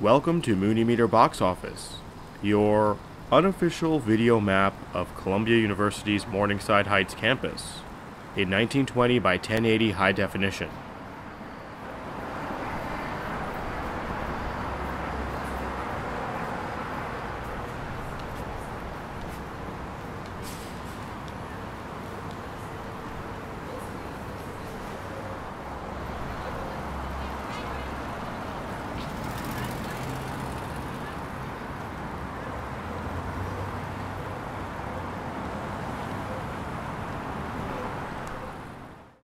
Welcome to MuniMeter Box Office, your unofficial video map of Columbia University's Morningside Heights campus, in 1920 by 1080 high definition.